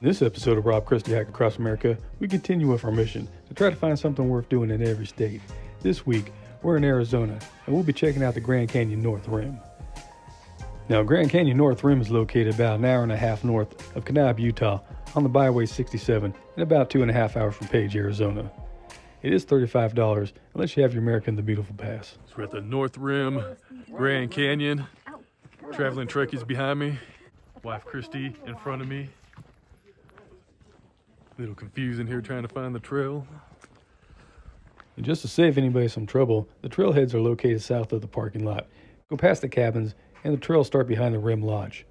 This episode of Rob Christy Hike Across America, we continue with our mission to try to find something worth doing in every state. This week, we're in Arizona, and we'll be checking out the Grand Canyon North Rim. Now, Grand Canyon North Rim is located about an hour and a half north of Kanab, Utah, on the Byway 67, and about two and a half hours from Page, Arizona. It is $35 unless you have your American the Beautiful pass. So we're at the North Rim, Grand Canyon. Traveling Trekkies behind me. Wife Christy in front of me. A little confusing here trying to find the trail. And just to save anybody some trouble, the trailheads are located south of the parking lot. Go past the cabins, and the trails start behind the Rim Lodge.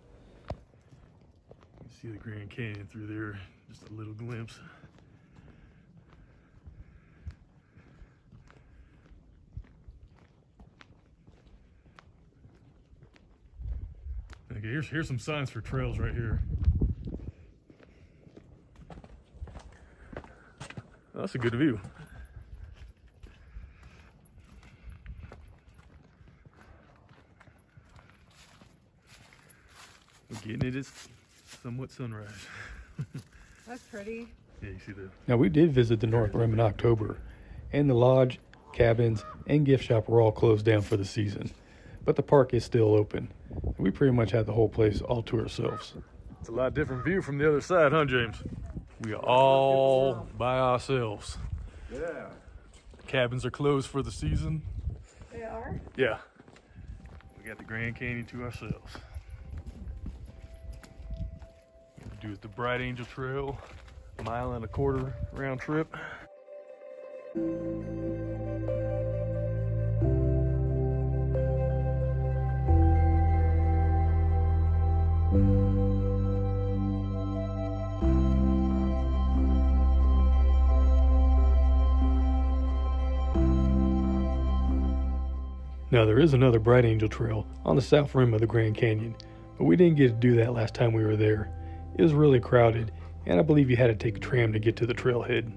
You see the Grand Canyon through there, just a little glimpse. Okay, here's here's some signs for trails right here. That's a good view. We're getting it is somewhat sunrise. That's pretty. Yeah, you see the Now, we did visit the North Rim in October, and the lodge, cabins, and gift shop were all closed down for the season. But the park is still open. We pretty much had the whole place all to ourselves. It's a lot different view from the other side, huh, James? We are all by ourselves. Yeah. Cabins are closed for the season. They are? Yeah. We got the Grand Canyon to ourselves. We do is the Bright Angel Trail, a mile and a quarter round trip. Now, there is another Bright Angel Trail on the south rim of the Grand Canyon, but we didn't get to do that last time we were there. It was really crowded, and I believe you had to take a tram to get to the trailhead.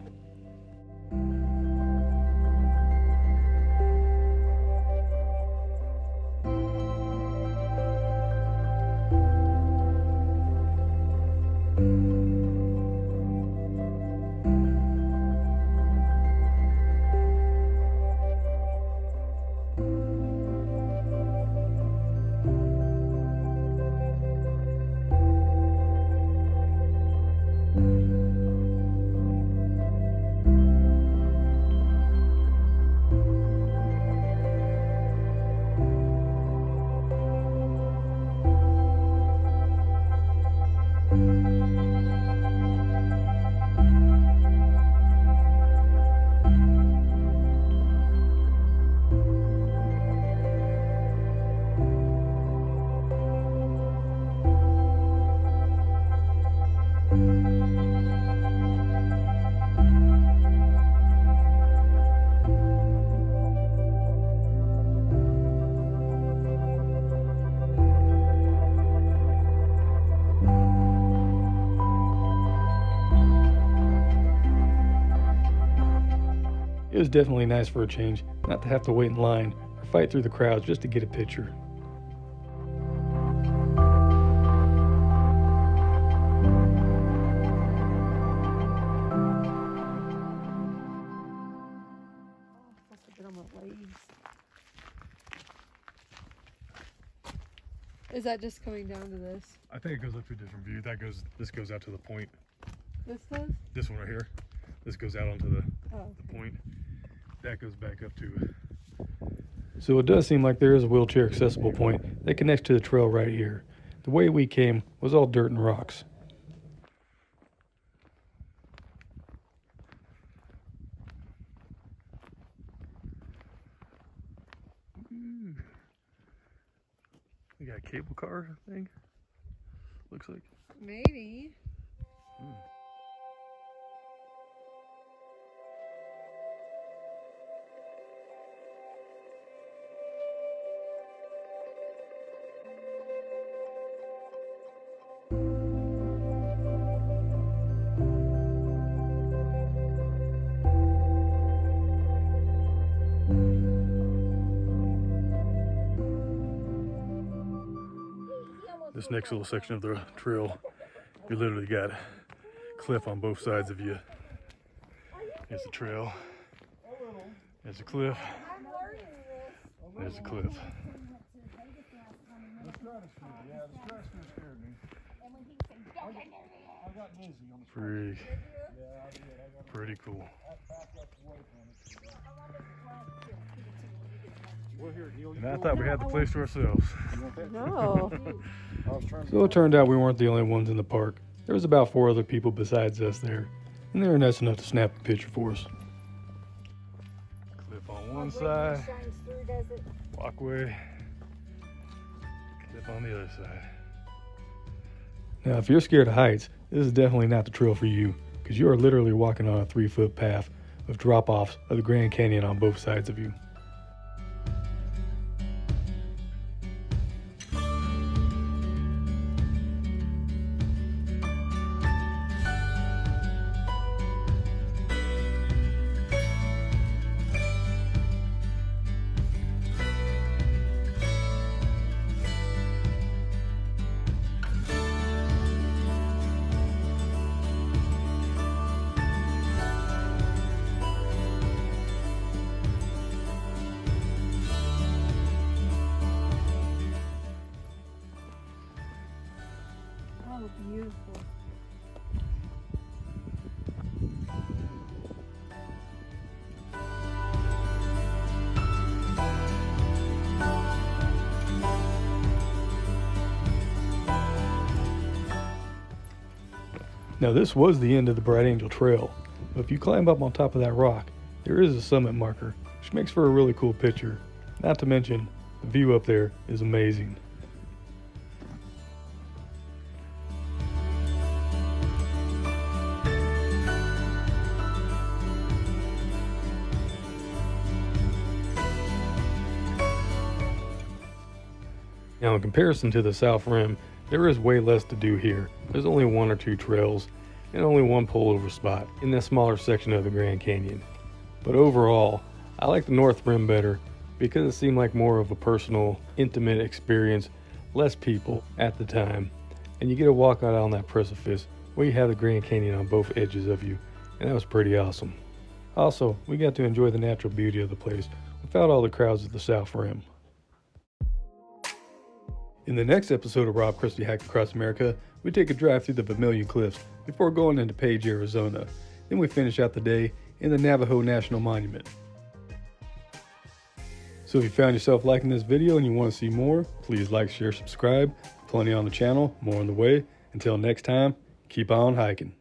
Was definitely nice for a change, not to have to wait in line or fight through the crowds just to get a picture. Oh, supposed to get on my legs. Is that just coming down to this? I think it goes up to a different view. That goes, this goes out to the point. This does? This one right here. This goes out onto the, Oh. the point. That goes back up to So it does seem like there is a wheelchair accessible point that connects to the trail right here. The way we came was all dirt and rocks. We got a cable car thing. Looks like. Maybe. This next little section of the trail, you literally got cliff on both sides of you. There's the trail. There's a cliff. There's a cliff. Pretty, pretty cool. And I thought we had the place to ourselves. No. So it turned out we weren't the only ones in the park. There was about four other people besides us there, and they were nice enough to snap a picture for us. Cliff on one side, walkway, cliff on the other side. Now, if you're scared of heights, this is definitely not the trail for you, because you are literally walking on a three foot path of drop offs of the Grand Canyon on both sides of you. Now, this was the end of the Bright Angel Trail, but if you climb up on top of that rock, there is a summit marker, which makes for a really cool picture. Not to mention, the view up there is amazing. Now, in comparison to the South Rim, there is way less to do here. There's only one or two trails and only one pullover spot in that smaller section of the Grand Canyon. But overall, I like the North Rim better because it seemed like more of a personal, intimate experience, less people at the time, and you get to walk out on that precipice where you have the Grand Canyon on both edges of you, and that was pretty awesome. Also, we got to enjoy the natural beauty of the place without all the crowds at the South Rim. In the next episode of Rob Christy Hack Across America, we take a drive through the Vermilion Cliffs before going into Page, Arizona. Then we finish out the day in the Navajo National Monument. So if you found yourself liking this video and you want to see more, please like, share, subscribe. Plenty on the channel, more on the way. Until next time, keep on hiking.